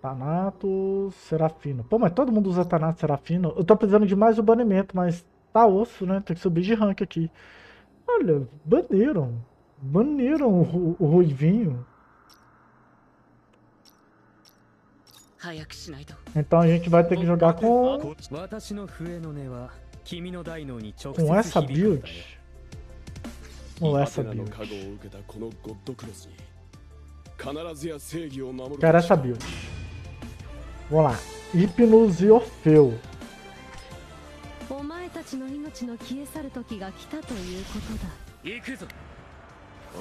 Tanato, Serafino. Pô, mas todo mundo usa Tanato, Serafino. Eu tô precisando de mais o banimento, mas tá osso, né? Tem que subir de rank aqui. Olha, baniram. Baniram o, o Ruivinho. Então a gente vai ter que jogar com... Com essa build. Ou essa build. Quero essa build. Vamos lá. Hipnos e Orfeu.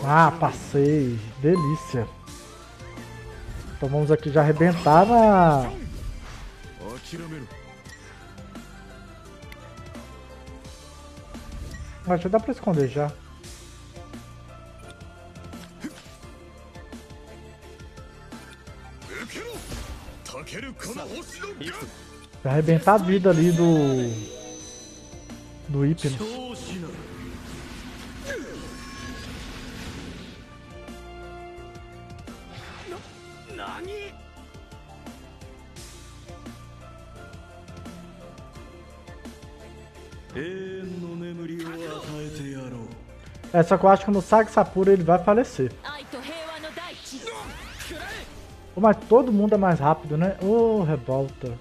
Ah, passei. Delícia. Então vamos aqui já arrebentar na... Mas já dá pra esconder já. Arrebentar a vida ali do... Do Hipno. É, só que eu acho que no Saga Sapura ele vai falecer. Mas todo mundo é mais rápido, né? Ô, oh, revolta.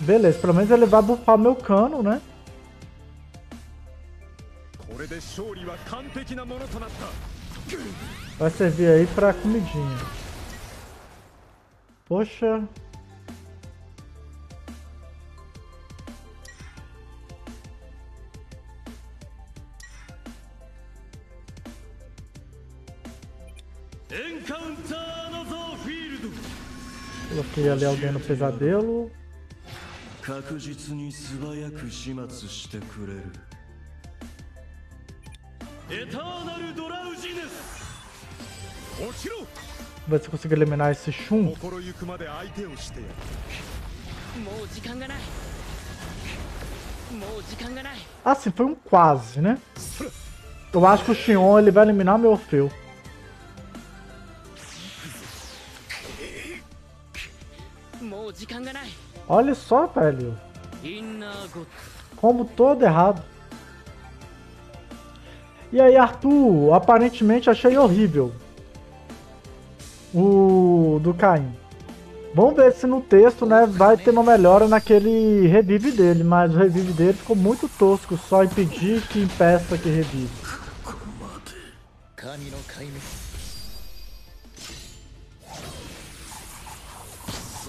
Beleza, pelo menos ele vai bufar meu cano, né? Vai servir aí pra comidinha. Poxa, Coloquei ali alguém no pesadelo. Ver se consigo eliminar esse Shun. Ah, sim, foi um quase, né? Eu acho que o Xion ele vai eliminar meu Orfeu. Olha só, velho. Como todo errado. E aí, Arthur, aparentemente achei horrível. O do Caim. Vamos ver se no texto, né, vai ter uma melhora naquele revive dele, mas o revive dele ficou muito tosco, só impedir que impeça que revive.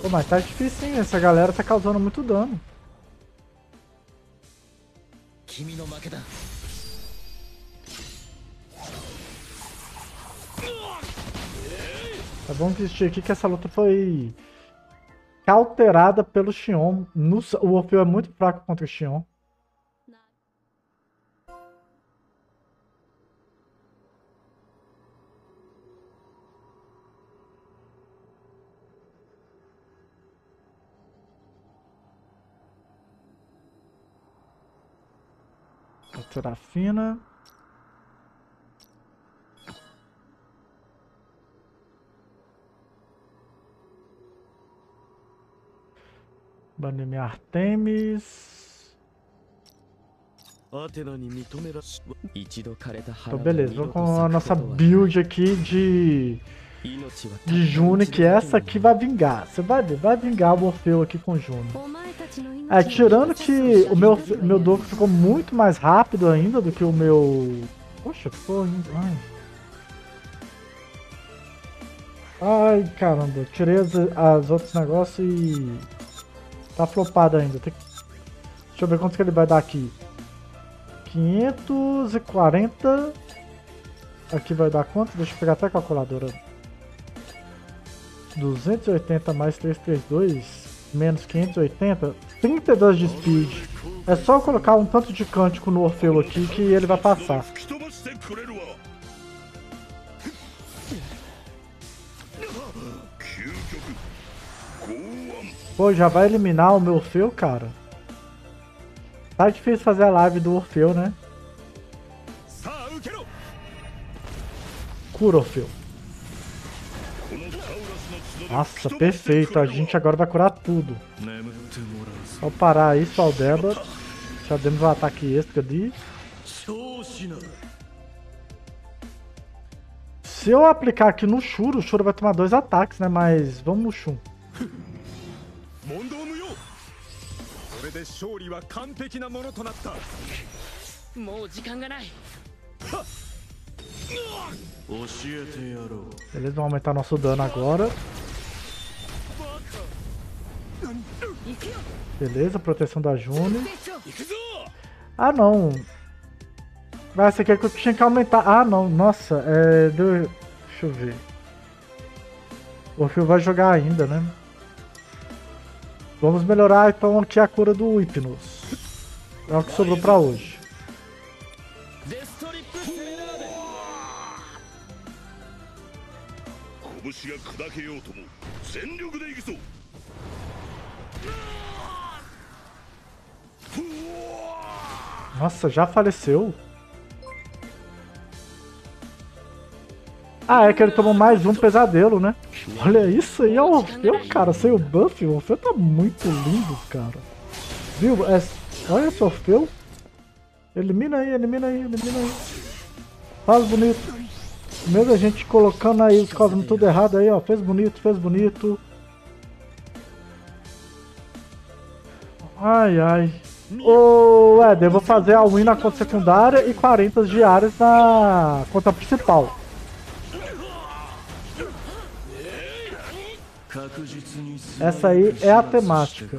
Pô, mas tá difícil, hein? Essa galera tá causando muito dano. Tá bom vestir aqui que essa luta foi alterada pelo Xion. No, o Orfeu é muito fraco contra o Xion. Serafina. Banime Artemis. Então beleza, vou com a nossa build aqui de de June, que essa aqui vai vingar. Você vai ver, vai vingar o Morfeu aqui com June. É, tirando que o meu, meu Doku ficou muito mais rápido ainda do que o meu... Poxa, ficou... Ai, Ai caramba, tirei as, as outros negócios e... Tá flopado ainda. Tem... Deixa eu ver quanto que ele vai dar aqui. 540... Aqui vai dar quanto? Deixa eu pegar até a calculadora. 280 mais 332 menos 580, 32 de speed. É só colocar um tanto de cântico no Orfeu aqui que ele vai passar. Pô, já vai eliminar o meu Orfeu, cara? Tá difícil fazer a live do Orfeu, né? Cura Orfeu. Nossa, perfeito. A gente agora vai curar tudo. Ao parar isso, ao Débora, já demos um ataque extra ali. Se eu aplicar aqui no Shuro, o Shuro vai tomar dois ataques, né? Mas vamos no Shun. Beleza, vamos aumentar nosso dano agora. Beleza, proteção da June. Ah, não. Ah, você quer que eu tinha que aumentar. Ah, não. Nossa, é... Deixa eu ver. O Orfeu vai jogar ainda, né? Vamos melhorar então aqui a cura do Hypnos. É o que sobrou pra hoje. Nossa, já faleceu? Ah, é que ele tomou mais um pesadelo, né? Olha isso aí, é o Orfeu, cara, sem o buff. O Orfeu tá muito lindo, cara. Viu? É... Olha esse Orfeu. Elimina aí, elimina aí, elimina aí. Faz bonito. Mesmo a gente colocando aí os cosmos tudo errado aí, ó. Fez bonito, fez bonito. Ai, ai. Ô, Éder, eu vou fazer a win na conta secundária e 40 diárias na conta principal. Essa aí é a temática.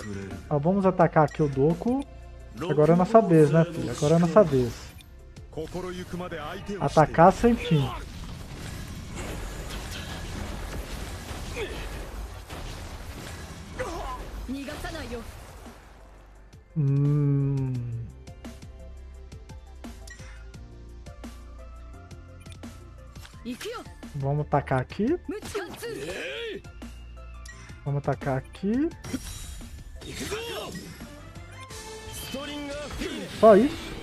Ó, vamos atacar aqui o Doku. Agora é nossa vez, né, filho? Agora é nossa vez. Atacar sem fim. Hum... Vamos atacar aqui. Vamos atacar aqui. Só isso.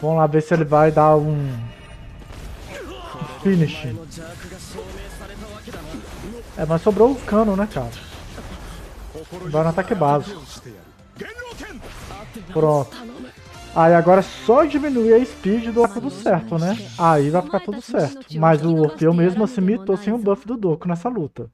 Vamos lá ver se ele vai dar um finish. É, mas sobrou o cano, né, cara? Vai no ataque básico. Pronto. Aí agora é só diminuir a speed do tudo certo, né? Aí vai ficar tudo certo. Mas o Orfeu mesmo assim mitou sem o buff do Doku nessa luta.